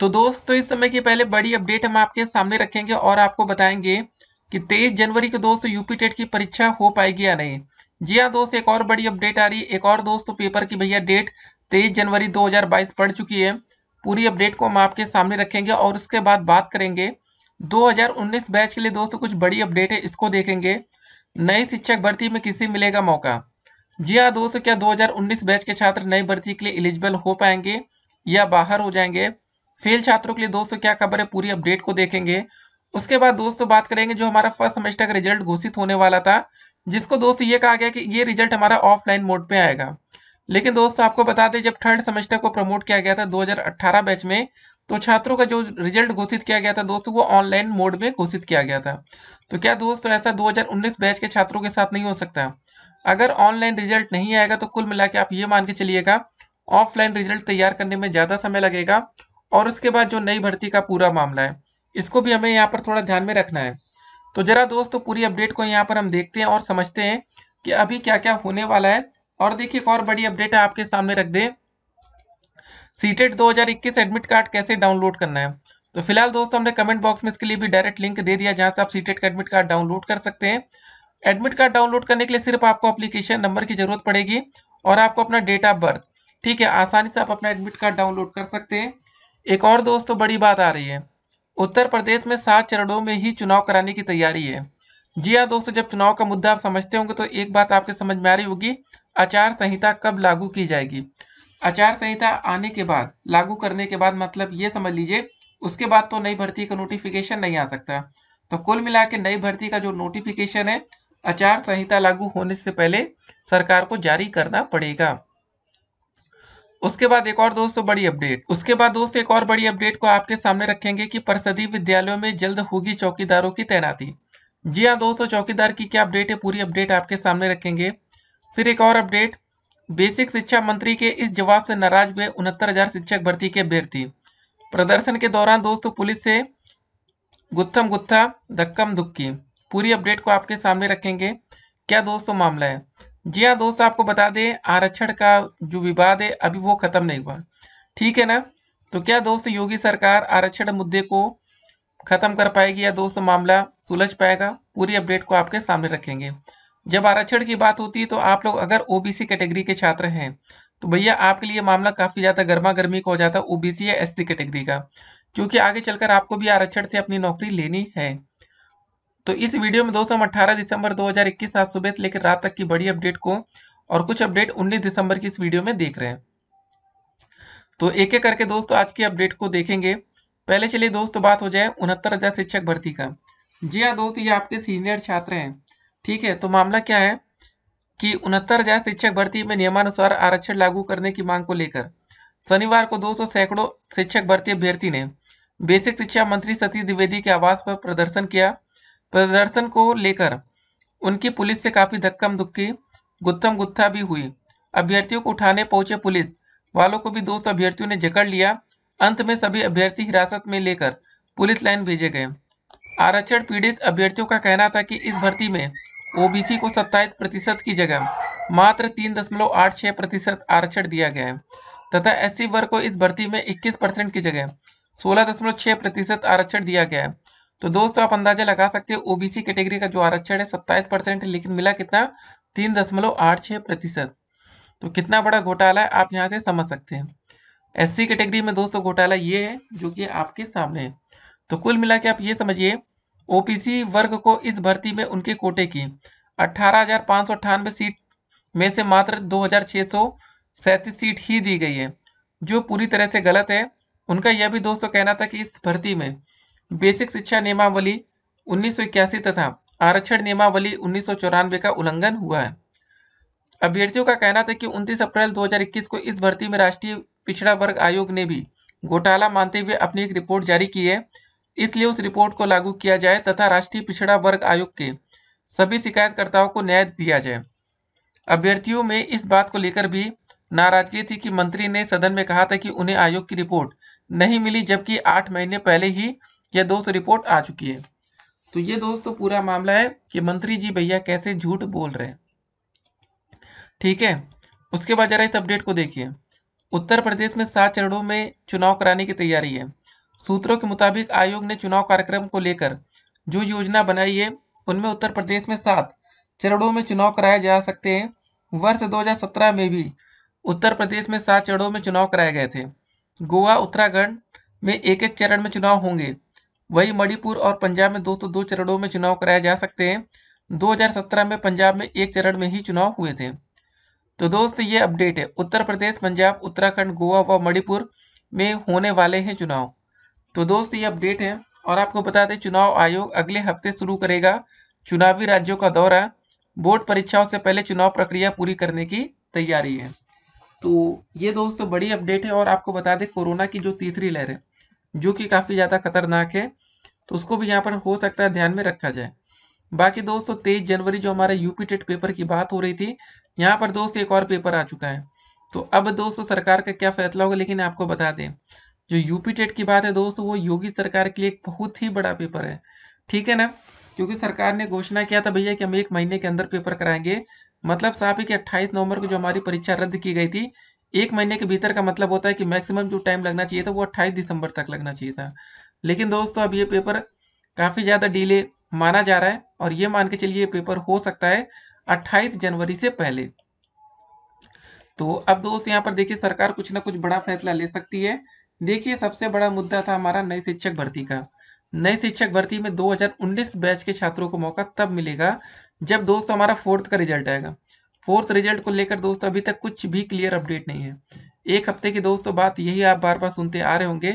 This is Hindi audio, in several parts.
तो दोस्तों, इस समय की पहले बड़ी अपडेट हम आपके सामने रखेंगे और आपको बताएँगे कि 23 जनवरी को दोस्तों यूपी टेट की परीक्षा हो पाएगी या नहीं। जी हाँ दोस्त, एक और बड़ी अपडेट आ रही है। एक और दोस्तों पेपर की भैया डेट 23 जनवरी 2022 पड़ चुकी है। पूरी अपडेट को हम आपके सामने रखेंगे और उसके बाद बात करेंगे। 2019 बैच के लिए दोस्तों कुछ बड़ी अपडेट है, इसको देखेंगे। नई शिक्षक भर्ती में किसी मिलेगा मौका? जी हाँ दोस्तों, क्या 2019 बैच के छात्र नई भर्ती के लिए एलिजिबल हो पाएँगे या बाहर हो जाएँगे? फेल छात्रों के लिए दोस्तों क्या खबर है? पूरी अपडेट को देखेंगे। उसके बाद दोस्तों बात करेंगे जो हमारा फ़र्स्ट सेमेस्टर का रिज़ल्ट घोषित होने वाला था, जिसको दोस्तों ये कहा गया कि ये रिज़ल्ट हमारा ऑफलाइन मोड पे आएगा। लेकिन दोस्तों आपको बता दें, जब थर्ड सेमेस्टर को प्रमोट किया गया था 2018 बैच में तो छात्रों का जो रिज़ल्ट घोषित किया गया था दोस्तों, वो ऑनलाइन मोड में घोषित किया गया था। तो क्या दोस्तों ऐसा 2019 बैच के छात्रों के साथ नहीं हो सकता? अगर ऑनलाइन रिज़ल्ट नहीं आएगा तो कुल मिला आप ये मान के चलिएगा, ऑफलाइन रिज़ल्ट तैयार करने में ज़्यादा समय लगेगा और उसके बाद जो नई भर्ती का पूरा मामला है, इसको भी हमें यहाँ पर थोड़ा ध्यान में रखना है। तो जरा दोस्तों, पूरी अपडेट को यहाँ पर हम देखते हैं और समझते हैं कि अभी क्या क्या होने वाला है। और देखिए, एक और बड़ी अपडेट है आपके सामने रख दे। सीटेट 2021 एडमिट कार्ड कैसे डाउनलोड करना है? तो फ़िलहाल दोस्तों, हमने कमेंट बॉक्स में इसके लिए भी डायरेक्ट लिंक दे दिया, जहाँ से आप सीटेट का एडमिट कार्ड डाउनलोड कर सकते हैं। एडमिट कार्ड डाउनलोड करने के लिए सिर्फ़ आपको अप्लीकेशन नंबर की ज़रूरत पड़ेगी और आपको अपना डेट ऑफ़ बर्थ। ठीक है, आसानी से आप अपना एडमिट कार्ड डाउनलोड कर सकते हैं। एक और दोस्तों बड़ी बात आ रही है। उत्तर प्रदेश में सात चरणों में ही चुनाव कराने की तैयारी है। जी हाँ दोस्तों, जब चुनाव का मुद्दा आप समझते होंगे तो एक बात आपके समझ में आ रही होगी, आचार संहिता कब लागू की जाएगी? आचार संहिता आने के बाद, लागू करने के बाद मतलब ये समझ लीजिए, उसके बाद तो नई भर्ती का नोटिफिकेशन नहीं आ सकता। तो कुल मिला के नई भर्ती का जो नोटिफिकेशन है, आचार संहिता लागू होने से पहले सरकार को जारी करना पड़ेगा। उसके बाद एक और दोस्तों बड़ी अपडेट। उसके बाद दोस्तों एक और बड़ी अपडेट को आपके सामने रखेंगे कि परिषदीय विद्यालयों में जल्द होगी चौकीदारों की तैनाती। जी हाँ दोस्तों, चौकीदार की क्या अपडेट है? पूरी अपडेट आपके सामने रखेंगे। फिर एक और अपडेट। बेसिक शिक्षा मंत्री के इस जवाब से नाराज़ हुए उनहत्तर हज़ार शिक्षक भर्ती के अभ्यर्थी। प्रदर्शन के दौरान दोस्तों पुलिस से गुत्थम गुत्था, धक्कम धुक्की। पूरी अपडेट को आपके सामने रखेंगे। क्या दोस्तों मामला है? जी हाँ दोस्त, आपको बता दें, आरक्षण का जो विवाद है, अभी वो खत्म नहीं हुआ। ठीक है ना? तो क्या दोस्त, योगी सरकार आरक्षण मुद्दे को खत्म कर पाएगी या दोस्त, मामला सुलझ पाएगा? पूरी अपडेट को आपके सामने रखेंगे। जब आरक्षण की बात होती है तो आप लोग अगर ओबीसी कैटेगरी के छात्र हैं तो भैया, आपके लिए मामला काफ़ी ज़्यादा गर्मा गर्मी का हो जाता है, ओबीसी या एससी कैटेगरी का, क्योंकि आगे चलकर आपको भी आरक्षण से अपनी नौकरी लेनी है। तो इस वीडियो में दोस्तों हम 18 दिसंबर 2021 आज सुबह से लेकर रात तक की बड़ी अपडेट को और कुछ अपडेट 19 दिसंबर की इस वीडियो में देख रहे हैं। तो एक एक करके दोस्तों आज की अपडेट को देखेंगे। पहले चलिए दोस्तों बात हो जाए उनहत्तर हज़ार शिक्षक भर्ती का। जी हाँ दोस्तों, ये आपके सीनियर छात्र हैं। ठीक है तो मामला क्या है कि उनहत्तर हज़ार शिक्षक भर्ती में नियमानुसार आरक्षण लागू करने की मांग को लेकर शनिवार को दो सौ सैकड़ों शिक्षक भर्ती अभ्यर्थी ने बेसिक शिक्षा मंत्री सतीश द्विवेदी के आवास पर प्रदर्शन किया। प्रदर्शन को लेकर उनकी पुलिस से काफ़ी धक्कम धुक्की गुत्थम गुत्था भी हुई। अभ्यर्थियों को उठाने पहुँचे पुलिस। वालों को भी दोस्त अभ्यर्थियों ने जकड़ लिया। अंत में सभी अभ्यर्थी हिरासत में लेकर पुलिस लाइन भेजे गए। आरक्षण पीड़ित अभ्यर्थियों का कहना था कि इस भर्ती में ओबीसी को सत्ताईस प्रतिशत की जगह मात्र तीन दशमलव आठ छह प्रतिशत आरक्षण दिया गया है, तथा एससी वर्ग को इस भर्ती में इक्कीस परसेंट की जगह सोलह दशमलव छह प्रतिशत आरक्षण दिया गया है। तो दोस्तों, आप अंदाज़ा लगा सकते हो ओबीसी कैटेगरी का जो आरक्षण है, सत्ताईस परसेंट लेकिन मिला, कितना? तीन दशमलव आठ छह प्रतिशत। तो कितना बड़ा घोटाला है, आप यहाँ से समझ सकते हैं। एससी कैटेगरी में दोस्तों, घोटाला ये है, जो कि आपके सामने है। तो कुल मिला आप ये समझिए ओबीसी वर्ग को इस भर्ती में उनके कोटे की अट्ठानवे सीट में से मात्र दो हज़ार छः सौ सैंतीस सीट ही दी गई है, जो पूरी तरह से गलत है। उनका यह भी दोस्तों कहना था कि इस भर्ती में बेसिक शिक्षा नियमावली उन्नीस सौ इक्यासी तथा आरक्षण नियमावली उन्नीस का उल्लंघन हुआ है। अभ्यर्थियों का कहना था कि 29 अप्रैल 2021 को इस भर्ती में राष्ट्रीय पिछड़ा वर्ग आयोग ने भी घोटाला मानते हुए अपनी एक रिपोर्ट जारी की है। इसलिए उस रिपोर्ट को लागू किया जाए तथा राष्ट्रीय पिछड़ा वर्ग आयोग के सभी शिकायतकर्ताओं को न्याय दिया जाए। अभ्यर्थियों में इस बात को लेकर भी नाराज़गी थी कि मंत्री ने सदन में कहा था कि उन्हें आयोग की रिपोर्ट नहीं मिली, जबकि आठ महीने पहले ही यह दोस्त रिपोर्ट आ चुकी है। तो ये दोस्तों पूरा मामला है कि मंत्री जी भैया कैसे झूठ बोल रहे हैं। ठीक है, उसके बाद जरा इस अपडेट को देखिए। उत्तर प्रदेश में सात चरणों में चुनाव कराने की तैयारी है। सूत्रों के मुताबिक आयोग ने चुनाव कार्यक्रम को लेकर जो योजना बनाई है, उनमें उत्तर प्रदेश में सात चरणों में चुनाव कराए जा सकते हैं। वर्ष 2017 में भी उत्तर प्रदेश में सात चरणों में चुनाव कराए गए थे। गोवा, उत्तराखंड में एक एक चरण में चुनाव होंगे। वही मणिपुर और पंजाब में दोस्तों दो चरणों में चुनाव कराए जा सकते हैं। 2017 में पंजाब में एक चरण में ही चुनाव हुए थे। तो दोस्त, ये अपडेट है। उत्तर प्रदेश, पंजाब, उत्तराखंड, गोवा व मणिपुर में होने वाले हैं चुनाव। तो दोस्त, ये अपडेट है और आपको बता दें, चुनाव आयोग अगले हफ़्ते शुरू करेगा चुनावी राज्यों का दौरा। बोर्ड परीक्षाओं से पहले चुनाव प्रक्रिया पूरी करने की तैयारी है। तो ये दोस्त, बड़ी अपडेट है और आपको बता दें, कोरोना की जो तीसरी लहर है जो कि काफ़ी ज़्यादा खतरनाक है तो उसको भी यहाँ पर हो सकता है ध्यान में रखा जाए। बाकी दोस्तों, तेईस जनवरी जो हमारे यूपी टेट पेपर की बात हो रही थी, यहाँ पर दोस्त एक और पेपर आ चुका है। तो अब दोस्तों सरकार का क्या फैसला होगा, लेकिन आपको बता दें, जो यूपी टेट की बात है दोस्तों, वो योगी सरकार के लिए एक बहुत ही बड़ा पेपर है। ठीक है ना? क्योंकि सरकार ने घोषणा किया था भैया कि हम एक महीने के अंदर पेपर कराएँगे। मतलब साफ़ है कि अट्ठाईस नवंबर को जो हमारी परीक्षा रद्द की गई थी एक महीने के भीतर का मतलब होता है कि मैक्सिमम जो टाइम लगना चाहिए था वो अट्ठाईस दिसंबर तक लगना चाहिए था। लेकिन दोस्तों, अब ये पेपर काफ़ी ज़्यादा डिले माना जा रहा है और ये मान के चलिए पेपर हो सकता है 28 जनवरी से पहले। तो अब दोस्त, यहाँ पर देखिए, सरकार कुछ ना कुछ बड़ा फैसला ले सकती है। देखिए, सबसे बड़ा मुद्दा था हमारा नई शिक्षक भर्ती का। नई शिक्षक भर्ती में 2019 बैच के छात्रों को मौका तब मिलेगा जब दोस्त हमारा फोर्थ का रिज़ल्ट आएगा। फोर्थ रिज़ल्ट को लेकर दोस्त अभी तक कुछ भी क्लियर अपडेट नहीं है। एक हफ़्ते की दोस्तों बात यही आप बार बार सुनते आ रहे होंगे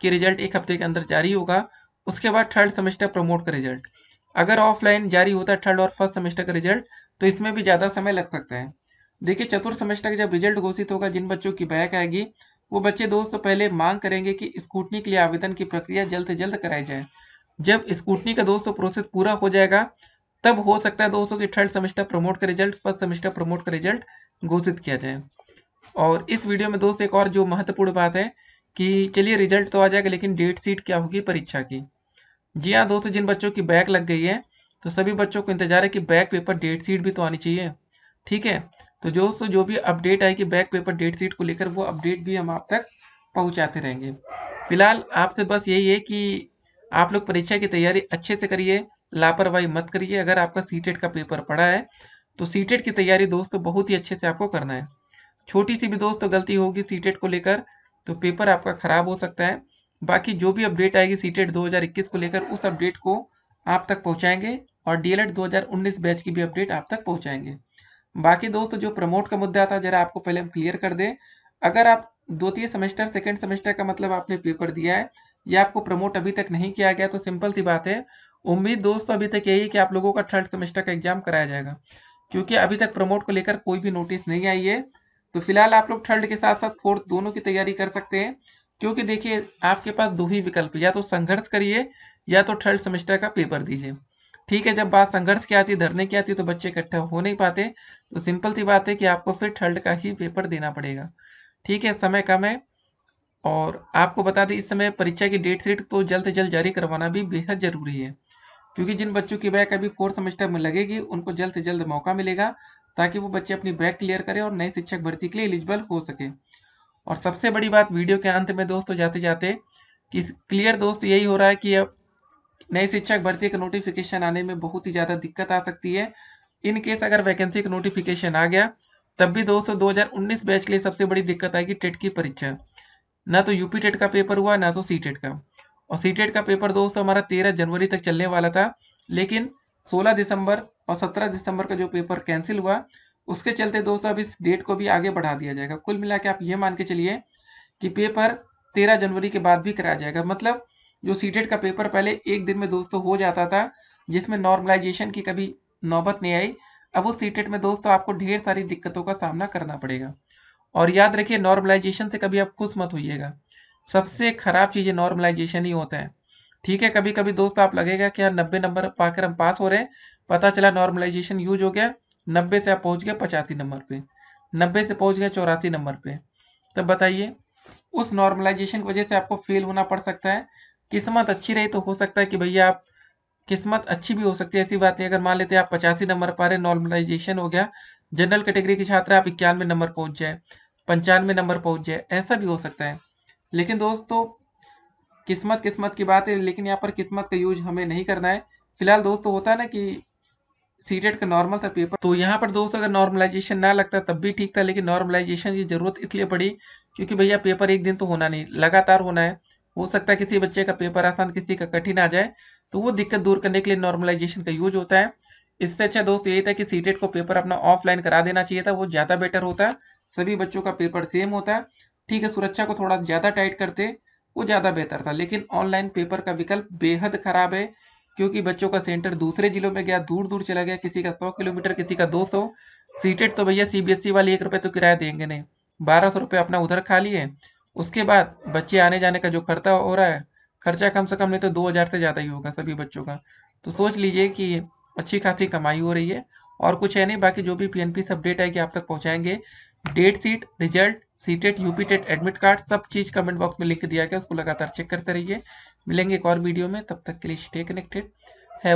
कि रिज़ल्ट एक हफ़्ते के अंदर जारी होगा, उसके बाद थर्ड सेमेस्टर प्रमोट का रिज़ल्ट। अगर ऑफलाइन जारी होता थर्ड और फ़र्स्ट सेमेस्टर का रिज़ल्ट तो इसमें भी ज़्यादा समय लग सकता है। देखिए, चतुर्थ सेमेस्टर का जब रिज़ल्ट घोषित होगा, जिन बच्चों की बैक आएगी, वो बच्चे दोस्तों पहले मांग करेंगे कि स्कूटनी के लिए आवेदन की प्रक्रिया जल्द से जल्द कराई जाए। जब स्कूटनी का दोस्तों प्रोसेस पूरा हो जाएगा तब हो सकता है दोस्तों कि थर्ड सेमेस्टर प्रमोट का रिज़ल्ट फ़र्स्ट सेमेस्टर प्रमोट का रिज़ल्ट घोषित किया जाए। और इस वीडियो में दोस्त, एक और जो महत्वपूर्ण बात है कि चलिए रिज़ल्ट तो आ जाएगा, लेकिन डेट सीट क्या होगी? परीक्षा की। जी हाँ दोस्तों, जिन बच्चों की बैक लग गई है तो सभी बच्चों को इंतज़ार है कि बैक पेपर डेट सीट भी तो आनी चाहिए। ठीक है? तो दोस्तों, जो भी अपडेट आएगी बैक पेपर डेट सीट को लेकर, वो अपडेट भी हम आप तक पहुंचाते रहेंगे। फ़िलहाल आपसे बस यही है कि आप लोग परीक्षा की तैयारी अच्छे से करिए लापरवाही मत करिए। अगर आपका सीटेट का पेपर पड़ा है तो सीटेट की तैयारी दोस्तों बहुत ही अच्छे से आपको करना है। छोटी सी भी दोस्तों गलती होगी सीटेट को लेकर तो पेपर आपका खराब हो सकता है। बाकी जो भी अपडेट आएगी सीटेट 2021 को लेकर, उस अपडेट को आप तक पहुंचाएँगे और डीएलएड 2019 बैच की भी अपडेट आप तक पहुंचाएँगे। बाकी दोस्तों, जो प्रमोट का मुद्दा था, जरा आपको पहले हम क्लियर कर दें। अगर आप द्वितीय सेमेस्टर, सेकेंड सेमेस्टर का मतलब आपने पेपर दिया है, या आपको प्रमोट अभी तक नहीं किया गया तो सिंपल सी बात है उम्मीद दोस्तों अभी तक यही है कि आप लोगों का थर्ड सेमेस्टर का एग्ज़ाम कराया जाएगा। क्योंकि अभी तक प्रमोट को लेकर कोई भी नोटिस नहीं आई है। तो फ़िलहाल आप लोग थर्ड के साथ साथ फोर्थ दोनों की तैयारी कर सकते हैं। क्योंकि देखिए, आपके पास दो ही विकल्प या तो संघर्ष करिए, या तो थर्ड सेमेस्टर का पेपर दीजिए। ठीक है, जब बात संघर्ष की आती धरने की आती तो बच्चे इकट्ठा हो नहीं पाते। तो सिंपल सी बात है कि आपको फिर थर्ड का ही पेपर देना पड़ेगा। ठीक है, समय कम है। और आपको बता दें, इस समय परीक्षा की डेट शीट तो जल्द से जल्द जारी करवाना भी बेहद ज़रूरी है। क्योंकि जिन बच्चों की बैक अभी फोर्थ सेमेस्टर में लगेगी, उनको जल्द से जल्द मौका मिलेगा ताकि वो बच्चे अपनी बैक क्लियर करें और नए शिक्षक भर्ती के लिए एलिजिबल हो सके। और सबसे बड़ी बात वीडियो के अंत में दोस्तों जाते जाते, कि क्लियर दोस्त यही हो रहा है कि अब नई शिक्षक भर्ती का नोटिफिकेशन आने में बहुत ही ज़्यादा दिक्कत आ सकती है। इन केस अगर वैकेंसी का नोटिफिकेशन आ गया, तब भी दोस्तों 2019 बैच के लिए सबसे बड़ी दिक्कत आएगी टेट की परीक्षा। ना तो यूपी टेट का पेपर हुआ, ना तो सी टेट का। और सी टेट का पेपर दोस्तों हमारा तेरह जनवरी तक चलने वाला था, लेकिन सोलह दिसंबर और सत्रह दिसंबर का जो पेपर कैंसिल हुआ, उसके चलते दोस्तों अब इस डेट को भी आगे बढ़ा दिया जाएगा। कुल मिला के आप ये मान के चलिए कि पेपर तेरह जनवरी के बाद भी कराया जाएगा। मतलब जो सीटेट का पेपर पहले एक दिन में दोस्तों हो जाता था, जिसमें नॉर्मलाइजेशन की कभी नौबत नहीं आई, अब उस सीटेट में दोस्तों आपको ढेर सारी दिक्कतों का सामना करना पड़ेगा। और याद रखिए नॉर्मलाइजेशन से कभी आप खुश मत होइएगा। सबसे खराब चीज़ नॉर्मलाइजेशन ही होता है। ठीक है कभी कभी दोस्त, आप लगेगा कि यार नब्बे नंबर पाकर हम पास हो रहे हैं। पता चला नॉर्मलाइजेशन यूज़ हो गया, नब्बे से आप पहुँच गए पचासी नंबर पे। नब्बे से पहुँच गए चौरासी नंबर पे। तब बताइए, उस नॉर्मलाइजेशन की वजह से आपको फेल होना पड़ सकता है? किस्मत अच्छी रही तो हो सकता है कि भैया आप, किस्मत अच्छी भी हो सकती है, ऐसी बात नहीं। अगर मान लेते आप पचासी नंबर पा रहे नॉर्मलाइजेशन हो गया जनरल कैटेगरी के छात्र आप इक्यानवे नंबर पहुँच जाए, पंचानवे नंबर पहुँच जाए, ऐसा भी हो सकता है। लेकिन दोस्तों, किस्मत किस्मत की बात है, लेकिन यहाँ पर किस्मत का यूज़ हमें नहीं करना है। फ़िलहाल दोस्तों, होता है ना कि सीटेट का नॉर्मल था पेपर तो यहाँ पर दोस्तों, अगर नॉर्मलाइजेशन ना लगता, तब भी ठीक था, लेकिन नॉर्मलाइजेशन की ज़रूरत इसलिए पड़ी क्योंकि भैया पेपर एक दिन तो होना नहीं, लगातार होना है। हो सकता है किसी बच्चे का पेपर आसान, किसी का कठिन आ जाए तो वो दिक्कत दूर करने के लिए नॉर्मलाइजेशन का यूज़ होता है। इससे अच्छा दोस्त, यही था कि सीटेट को पेपर अपना ऑफलाइन करा देना चाहिए था, वो ज़्यादा बेटर होता। है सभी बच्चों का पेपर सेम होता। है ठीक है, सुरक्षा को थोड़ा ज़्यादा टाइट करते वो ज़्यादा बेहतर था। लेकिन ऑनलाइन पेपर का विकल्प बेहद खराब है, क्योंकि बच्चों का सेंटर दूसरे जिलों में गया दूर दूर चला गया, किसी का सौ किलोमीटर, किसी का दो सौ। सीटेड तो भैया सीबीएसई वाले एक रुपये तो किराया देंगे नहीं। बारह सौ रुपये अपना उधर खा लिए। उसके बाद बच्चे आने जाने का जो खर्चा हो रहा है, खर्चा कम से कम नहीं तो दो हज़ार से ज़्यादा ही होगा सभी बच्चों का। तो सोच लीजिए कि अच्छी खासी कमाई हो रही है, और कुछ है नहीं, बाकी जो भी पीएनपी से अपडेट है कि आप तक पहुंचाएँगे। Date sheet result CTET, UP TET, admit card, सब चीज़ कमेंट बॉक्स में लिख दिया गया, उसको लगातार चेक करते रहिए। मिलेंगे एक और वीडियो में, तब तक के लिए स्टे कनेक्टेड है